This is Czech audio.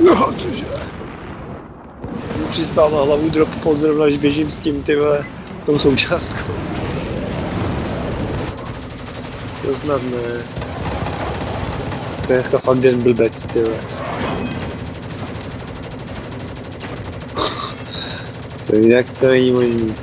No, cože? Přistál na hlavu drop pod zrovna, až běžím s tím, ty vole, tou součástkou. To snad ne. To je dneska fakt den blbec, ty vole. To jinak to není možný.